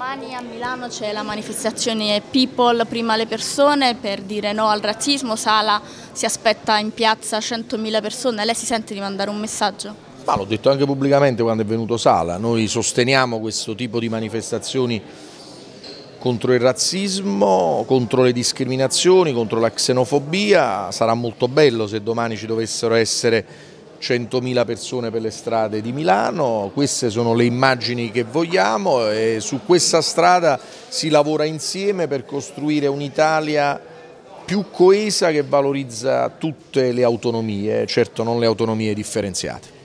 Domani a Milano c'è la manifestazione People prima le persone per dire no al razzismo, Sala si aspetta in piazza 100.000 persone, lei si sente di mandare un messaggio? Ma l'ho detto anche pubblicamente quando è venuto Sala, noi sosteniamo questo tipo di manifestazioni contro il razzismo, contro le discriminazioni, contro la xenofobia, sarà molto bello se domani ci dovessero essere 100.000 persone per le strade di Milano, queste sono le immagini che vogliamo e su questa strada si lavora insieme per costruire un'Italia più coesa che valorizza tutte le autonomie, certo non le autonomie differenziate.